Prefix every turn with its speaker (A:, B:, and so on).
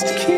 A: just keep